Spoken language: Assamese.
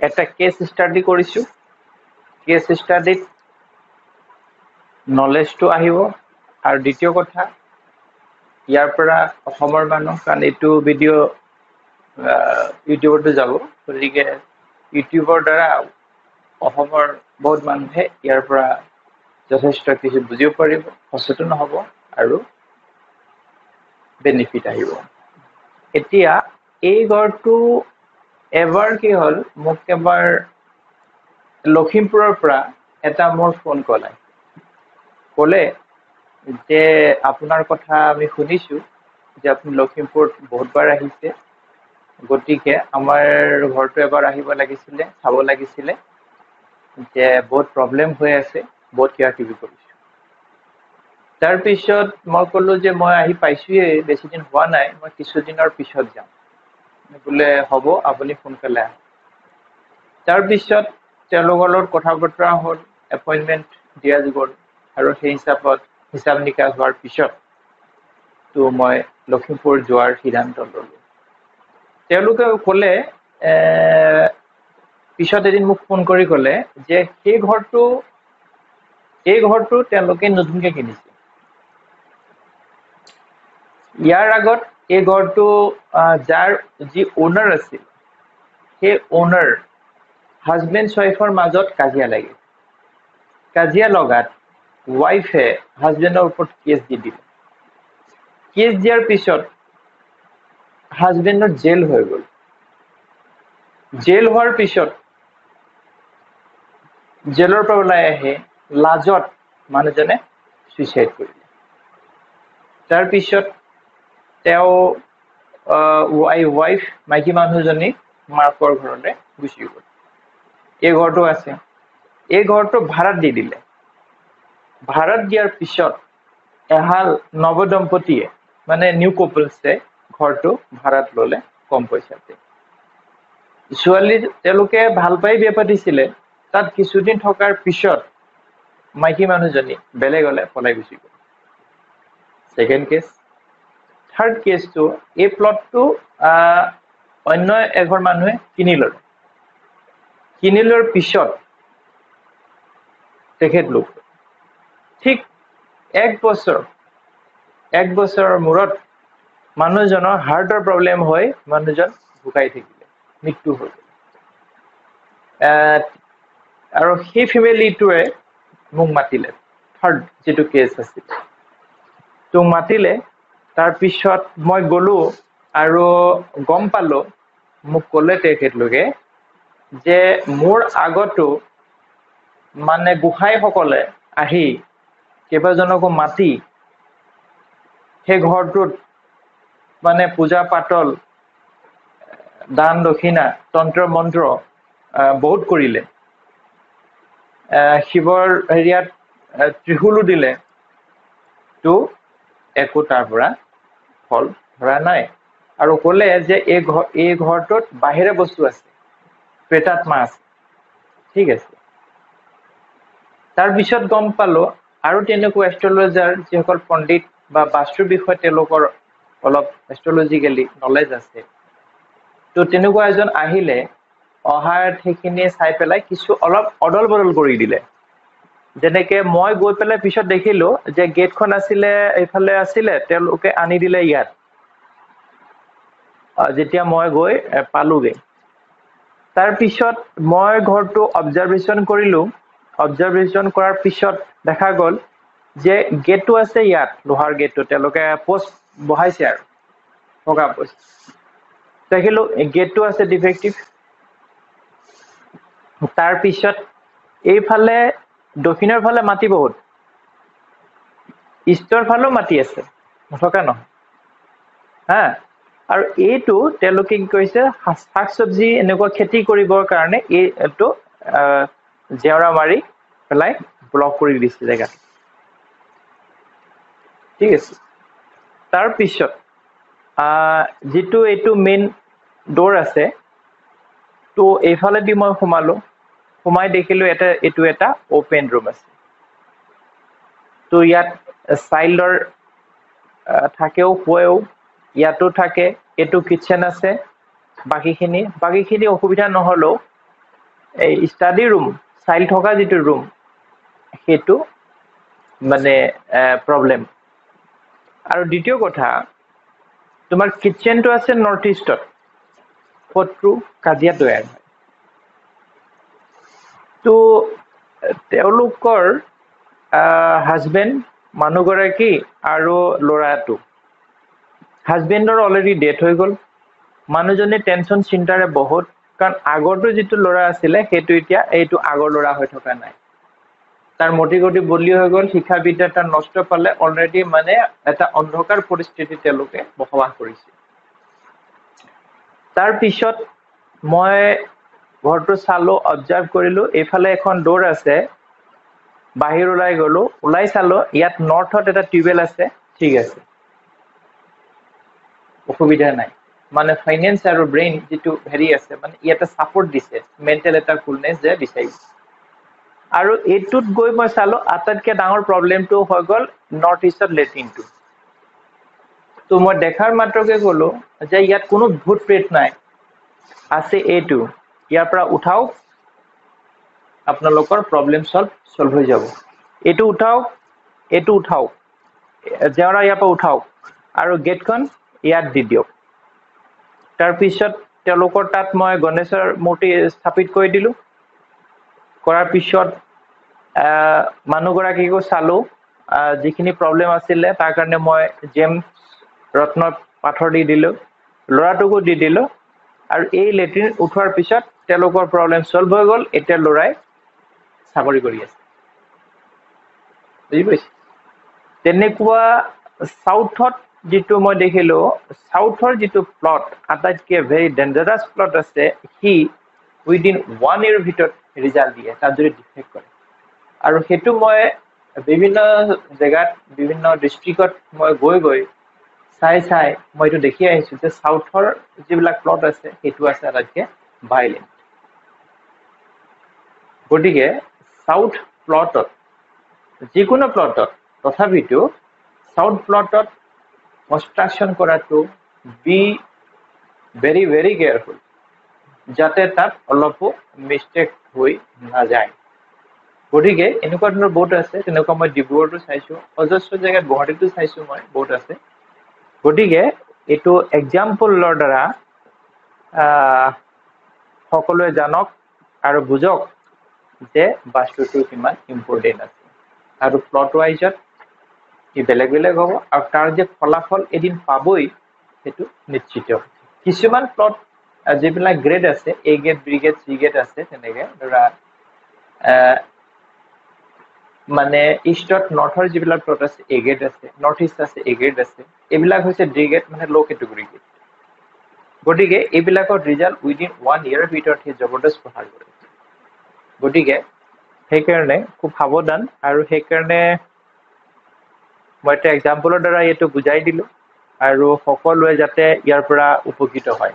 এটা কেছ ষ্টাডি কৰিছোঁ। কেছ ষ্টাডিত নলেজটো আহিব। আৰু দ্বিতীয় কথা ইয়াৰ পৰা অসমৰ মানুহ কাৰণ এইটো ভিডিঅ' ইউটিউবতো যাব। গতিকে ইউটিউবৰ দ্বাৰা অসমৰ বহুত মানুহে ইয়াৰ পৰা যথেষ্ট কিছু বুজিব পাৰিব সচেতন হ'ব আৰু বেনিফিট আহিব। এতিয়া এই ঘৰটো এবাৰ কি হ'ল মোক এবাৰ লখিমপুৰৰ পৰা এটা মোৰ ফোন কল। ক'লে যে আপোনাৰ কথা আমি শুনিছোঁ যে আপুনি লখিমপুৰত বহুতবাৰ আহিছে। গতিকে আমাৰ ঘৰটো এবাৰ আহিব লাগিছিলে চাব লাগিছিলে যে বহুত প্ৰব্লেম হৈ আছে বহুত কিবা কিবি কৰিছোঁ। তাৰপিছত মই ক'লো যে মই আহি পাইছোঁৱেই বেছিদিন হোৱা নাই মই কিছুদিনৰ পিছত যাম। বোলে হ'ব আপুনি সোনকালে আহক। তাৰপিছত তেওঁলোকৰ লগত কথা বতৰা হ'ল এপইণ্টমেণ্ট দিয়া গ'ল আৰু সেই হিচাপত হিচাপ নিকাচ হোৱাৰ পিছত তো মই লখিমপুৰ যোৱাৰ সিদ্ধান্ত ল'লোঁ। তেওঁলোকে ক'লে পিছত এদিন মোক ফোন কৰি ক'লে যে সেই ঘৰটো এই ঘৰটো তেওঁলোকে নতুনকৈ কিনিছে। ইয়াৰ আগত এই ঘৰটো যাৰ যি অ'নাৰ আছিল সেই অ'নাৰ হাজবেণ্ড ৱাইফৰ মাজত কাজিয়া লাগিল। কাজিয়া লগাত ৱাইফে হাজবেণ্ডৰ ওপৰত কেছ দি দিলে। কেছ দিয়াৰ পিছত হাজবেণ্ডৰ জেল হৈ গ'ল। জেল হোৱাৰ পিছত জেলৰ পৰা ওলাই আহি লাজত মানুহজনে চুইচাইড কৰিলে। তাৰপিছত তেওঁ ৱাইফ মাইকী মানুহজনী মাকৰ ঘৰলৈ গুচি গ'ল। এই ঘৰটো আছে। এই ঘৰটো ভাড়াত দি দিলে। ভাড়াত দিয়াৰ পিছত এহাল নৱদম্পতীয়ে মানে নিউ কপলছে ঘৰটো ভাড়াত ল'লে কম পইচাতে। ছোৱালী তেওঁলোকে ভাল পাই বিয়া পাতিছিলে। তাত কিছুদিন থকাৰ পিছত মাইকী মানুহজনী বেলেগলে পলাই গুচি গ'ল। ছেকেণ্ড কেছ থাৰ্ড কেছটো এই প্লটটো অন্য এঘৰ মানুহে কিনি ল'লে। কিনি লোৱাৰ পিছত তেখেতলোক ঠিক এক বছৰ এক বছৰৰ মূৰত মানুহজনৰ হাৰ্টৰ প্ৰব্লেম হৈ মানুহজন ঢুকাই থাকিলে মৃত্যু হৈ গ'ল। আৰু সেই ফেমিলিটোৱে মোক মাতিলে থাৰ্ড যিটো কেছ আছিল। তো মাতিলে তাৰপিছত মই গ'লোঁ আৰু গম পালোঁ মোক ক'লে তেখেতলোকে যে মোৰ আগতো মানে গোসাঁইসকলে আহি কেইবাজনকো মাতি সেই ঘৰটোত মানে পূজা পাতল দান দক্ষিণা তন্ত্ৰ মন্ত্ৰ বহুত কৰিলে। শিৱৰ হেৰিয়াত ত্ৰিশূলো দিলে। তো একো তাৰ পৰা ফল ধৰা নাই। আৰু ক'লে যে এই ঘৰ এই ঘৰটোত বাহিৰে বস্তু আছে প্ৰেতাত্মা আছে। ঠিক আছে। তাৰপিছত গম পালো আৰু তেনেকুৱা এষ্ট্ৰলজাৰ যিসকল পণ্ডিত বা বাস্তুৰ বিষয়ে তেওঁলোকৰ অলপ এষ্ট্ৰলজিকেলি নলেজ আছে তো তেনেকুৱা এজন আহিলে অহাৰ সেইখিনি চাই পেলাই কিছু অলপ অদল বদল কৰি দিলে। যেনেকে মই গৈ পেলাই পিছত দেখিলো যে গেটখন আছিলে এইফালে আছিলে তেওঁলোকে আনি দিলে ইয়াত। যেতিয়া মই গৈ পালোগে। তাৰপিছত মই ঘৰটো অবজাৰ্ভেশ্যন কৰিলো। অবজাৰ্ভেশ্যন কৰাৰ পিছত দেখা গ'ল যে গেটটো আছে ইয়াত লোহাৰ গেটটো। তেওঁলোকে পোষ্ট বহাইছে আৰু ভগা পোষ্ট দেখিলো গেটটো আছে ডিফেক্টিভ তাৰপিছত এইফালে দক্ষিণৰ ফালে মাটি বহুত। ইষ্টৰ ফালেও মাটি আছে নথকা নহয়। হা? আৰু এইটো তেওঁলোকে কি কৰিছে শাক চব্জি এনেকুৱা খেতি কৰিবৰ কাৰণে এইটো জেওৰা মাৰি পেলাই ব্লক কৰি দিছে জেগাটো। ঠিক আছে। তাৰপিছত যিটো এইটো মেইন ডোৰ আছে তো এইফালেদি মই সোমালোঁ। সোমাই দেখিলোঁ এটা এইটো এটা অ'পেন ৰুম আছে। তো ইয়াত চাইল্ডৰ থাকেও শুৱেও ইয়াতো থাকে এইটো কিটচেন আছে বাকীখিনি বাকীখিনি অসুবিধা নহ'লেও এই ষ্টাডি ৰুম চাইল্ড থকা যিটো ৰুম সেইটো মানে প্ৰব্লেম আৰু দ্বিতীয় কথা তোমাৰ কিটচেনটো আছে নৰ্থ ইষ্টত শত্ৰু কাজিয়া তৈয়াৰ হয়। তো তেওঁলোকৰ হাজবেণ্ড মানুহগৰাকী আৰু ল'ৰাটো। হাজবেণ্ডৰ অলৰেডি ডেথ হৈ গ'ল। মানুহজনী টেনশ্যন চিন্তাৰে বহুত। কাৰণ আগৰটো যিটো ল'ৰা আছিলে সেইটো এতিয়া এইটো আগৰ ল'ৰা হৈ থকা নাই। তাৰ মতি গতি বদলি হৈ গ'ল। শিক্ষা বিদ্যা তাৰ নষ্ট পালে। অলৰেডি মানে এটা অন্ধকাৰ পৰিস্থিতিত তেওঁলোকে বসবাস কৰিছে। তাৰপিছত মই ঘৰটো চালো অবজাৰ্ভ কৰিলো এইফালে এখন ডোৰ আছে বাহিৰ ওলাই গলো ওলাই চালো ইয়াত নৰ্থত এটা টিউবৱেল আছে ঠিক আছে। অসুবিধা নাই। মানে ফাইনেন্স আৰু ব্ৰেইন যিটো হেৰি আছে মানে ইয়াতে ছাপৰ্ট দিছে মেণ্টেল এটা ফুলনেছ যে বিচাৰিছে আৰু এইটোত গৈ মই চালো আটাইতকৈ ডাঙৰ প্ৰব্লেমটো হৈ গ'ল নৰ্থ ইষ্টত লেট্ৰিনটো তো মই দেখাৰ মাত্ৰকে ক'লো যে ইয়াত কোনো ভূত প্ৰেত নাই। আছে এইটো। ইয়াৰ পৰা উঠাওক আপোনালোকৰ প্ৰব্লেম চল্ভ চল্ভ হৈ যাব। এইটো উঠাওক এইটো উঠাওক জেওৰা ইয়াৰ পৰা উঠাওক আৰু গেটখন ইয়াত দি দিয়ক। তাৰপিছত তেওঁলোকৰ তাত মই গণেশৰ মূৰ্তি স্থাপিত কৰি দিলোঁ। কৰাৰ পিছত মানুহগৰাকীকো চালোঁ যিখিনি প্ৰব্লেম আছিলে তাৰ কাৰণে মই জেমছ ৰত্ন পাথৰ দি দিলোঁ ল'ৰাটোকো দি দিলোঁ। আৰু এই লেট্ৰিন উঠোৱাৰ পিছত তেওঁলোকৰ প্ৰব্লেম চল্ভ হৈ গ'ল এতিয়া ল'ৰাই চাকৰি কৰি আছে। বুজি পাইছে? তেনেকুৱা চাউথত যিটো মই দেখিলোঁ চাউথৰ যিটো প্লট আটাইতকৈ ভেৰি ডেঞ্জাৰাছ প্লট আছে সি উইদিন ওৱান ইয়েৰ ভিতৰত ৰিজাল্ট দিয়ে তাত যদি ডিফেক্ট কৰে। আৰু সেইটো মই বিভিন্ন জেগাত বিভিন্ন ডিষ্ট্ৰিক্টত মই গৈ গৈ চাই চাই মই এইটো দেখি আহিছোঁ যে চাউথৰ যিবিলাক প্লট আছে সেইটো আছে আটাইতকৈ ভাইলেণ্ট গতিকে চাউথ প্লটত যিকোনো প্লটত তথাপিতো চাউথ প্লটত কনষ্ট্ৰাকশ্যন কৰাটো বি ভেৰি ভেৰি কেয়াৰফুল যাতে তাত অলপো মিষ্টেক হৈ নাযায়। গতিকে এনেকুৱা ধৰণৰ বহুত আছে তেনেকুৱা মই ডিব্ৰুগড়তো চাইছোঁ অজস্ৰ জেগাত গুৱাহাটীতো চাইছোঁ মই বহুত আছে। গতিকে এইটো এক্সাম্পলৰ দ্বাৰা সকলোৱে জানক আৰু বুজক যে বাস্তুটো কিমান ইম্পৰ্টেণ্ট আছে। আৰু প্লট ৱাইজত ই বেলেগ বেলেগ হ'ব আৰু তাৰ যে ফলাফল এদিন পাবই সেইটো নিশ্চিত কিছুমান প্লট যিবিলাক গ্ৰেড আছে A grade B grade C grade আছে তেনেকে ধৰা মানে ইষ্টত নৰ্থৰ যিবিলাক প্লট আছে এ গ্ৰেড আছে নৰ্থ ইষ্ট আছে এ গ্ৰেড আছে এইবিলাক হৈছে ডি গ্ৰেড মানে ল' কেটেগৰী গ্ৰেড গতিকে এইবিলাকৰ ৰিজাল্ট উইদিন ওৱান ইয়েৰৰ ভিতৰত সেই জবৰদস্ত প্ৰসাৰ কৰে গতিকে সেইকাৰণে খুব সাৱধান আৰু সেইকাৰণে মই এটা এক্সাম্পলৰ দ্বাৰা এইটো বুজাই দিলোঁ আৰু সকলোৱে যাতে ইয়াৰ পৰা উপকৃত হয়।